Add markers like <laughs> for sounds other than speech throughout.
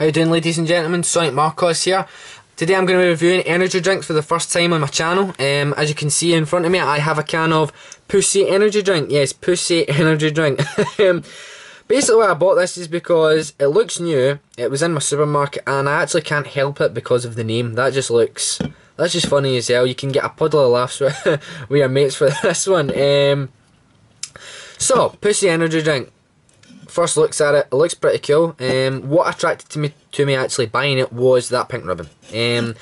How you doing ladies and gentlemen, Sonic Marcos here. Today I'm going to be reviewing energy drinks for the first time on my channel. Um, as you can see in front of me I have a can of Pussy Energy Drink. Yes, Pussy <laughs> Energy Drink. um, basically I bought this is because it looks new, it was in my supermarket and I actually can't help it because of the name. That just looks, that's just funny as hell. You can get a puddle of laughs <laughs> with, with your mates for <laughs> this one. Um, so, Pussy Energy Drink first looks at it, it looks pretty cool. Um, what attracted to me to me actually buying it was that pink ribbon. Um,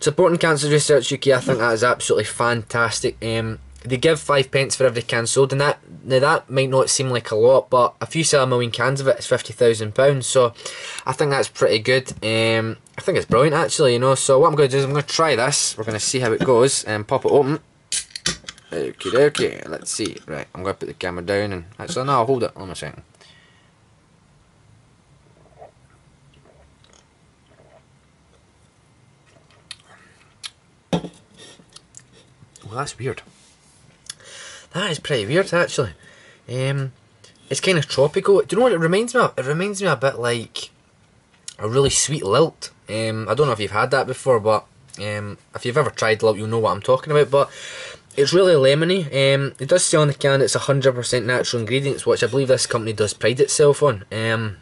supporting Cancer Research UK, I think that is absolutely fantastic. Um, they give five pence for every can sold, and that now that might not seem like a lot, but if you sell a million cans of it, it's fifty thousand pounds. So I think that's pretty good. Um, I think it's brilliant actually, you know. So what I'm going to do is I'm going to try this. We're going to see how it goes and pop it open. Okay, okay. Let's see. Right, I'm going to put the camera down and actually no, I'll hold it on a second. That's weird. That is pretty weird, actually. Um, it's kind of tropical. Do you know what it reminds me of? It reminds me a bit like a really sweet lilt. Um, I don't know if you've had that before, but um, if you've ever tried lilt, you'll know what I'm talking about. But it's really lemony. Um, it does say on the can it's 100% natural ingredients, which I believe this company does pride itself on. Um,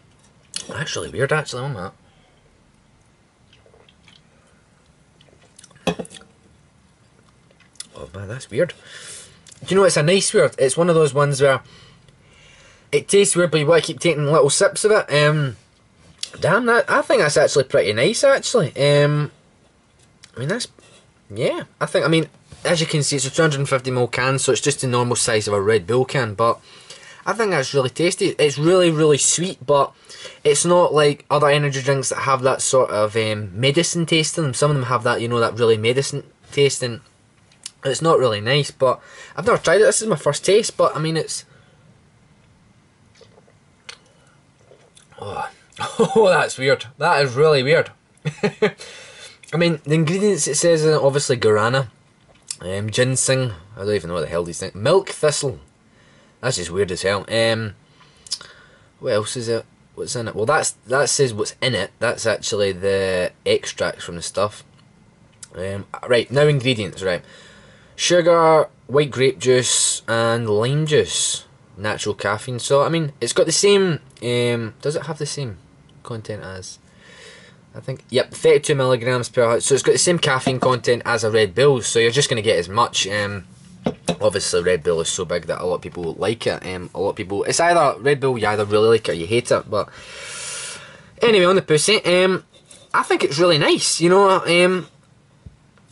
that's really weird, actually, on that. Oh man, that's weird. Do you know it's a nice weird? It's one of those ones where it tastes weird, but you want to keep taking little sips of it. Um, damn, that I think that's actually pretty nice. Actually, um, I mean that's yeah. I think I mean as you can see, it's a 250ml can, so it's just the normal size of a Red Bull can. But I think that's really tasty. It's really really sweet, but it's not like other energy drinks that have that sort of um, medicine taste them. Some of them have that, you know, that really medicine taste and it's not really nice, but I've never tried it. This is my first taste, but I mean, it's. Oh, <laughs> oh that's weird. That is really weird. <laughs> I mean, the ingredients it says are obviously guarana, um, ginseng. I don't even know what the hell these things. Milk thistle. That's just weird as hell. Um, what else is it? What's in it? Well, that's that says what's in it. That's actually the extracts from the stuff. Um, right now, ingredients. Right sugar, white grape juice, and lime juice. Natural caffeine. So I mean, it's got the same. Um, does it have the same content as? I think yep, 32 milligrams per. So it's got the same caffeine content as a Red Bull. So you're just going to get as much. Um, obviously, Red Bull is so big that a lot of people like it. Um, a lot of people. It's either Red Bull, you either really like it or you hate it. But anyway, on the pussy. Um, I think it's really nice. You know, um,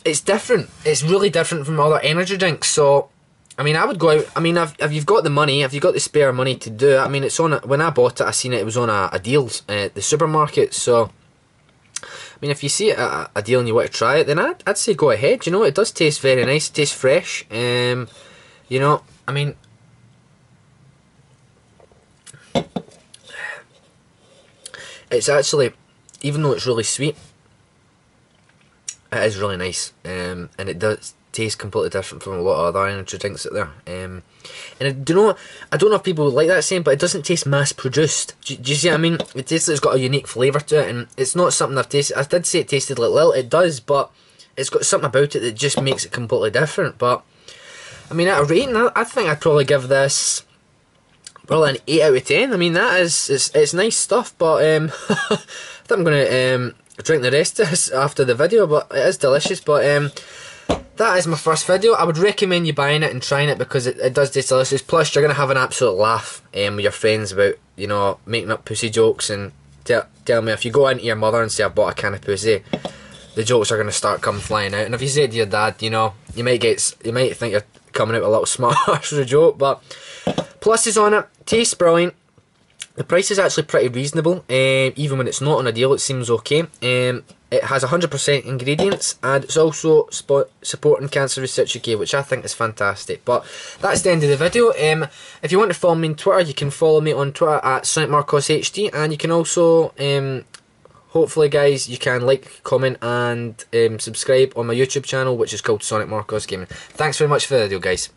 it's different. It's really different from other energy drinks. So, I mean, I would go out. I mean, if, if you've got the money, if you've got the spare money to do it, I mean, it's on. A, when I bought it, I seen it. It was on a, a deals at the supermarket. So, I mean, if you see a, a deal and you want to try it, then I'd, I'd say go ahead. You know, it does taste very nice. It tastes fresh. Um, you know, I mean. It's actually, even though it's really sweet, it is really nice, um, and it does taste completely different from a lot of other energy drinks out there. Um, and I, do know, I don't know if people like that saying, but it doesn't taste mass produced. Do, do, you see what I mean? It tastes like it's got a unique flavour to it, and it's not something I've tasted. I did say it tasted like Lilt, it does, but it's got something about it that just makes it completely different. But I mean, at a rating, I, I think I'd probably give this Well, an eight out of ten. I mean, that is it's, it's nice stuff, but um, <laughs> I think I'm gonna um, drink the rest of this after the video, but it is delicious. But um, that is my first video. I would recommend you buying it and trying it because it, it does taste delicious. Plus, you're going to have an absolute laugh um, with your friends about, you know, making up pussy jokes and tell, tell me if you go into your mother and say, I bought a can of pussy, the jokes are going to start coming flying out. And if you say to your dad, you know, you might get, you might think you're coming out a little <laughs> smart for a joke, but pluses on it, tastes brilliant. The price is actually pretty reasonable, um, even when it's not on a deal, it seems okay. Um, it has 100% ingredients and it's also supporting Cancer Research UK, which I think is fantastic. But that's the end of the video. Um, if you want to follow me on Twitter, you can follow me on Twitter at SonicMarcosHD and you can also, um, hopefully guys, you can like, comment and um, subscribe on my YouTube channel, which is called Sonic Marcos Gaming. Thanks very much for the video, guys.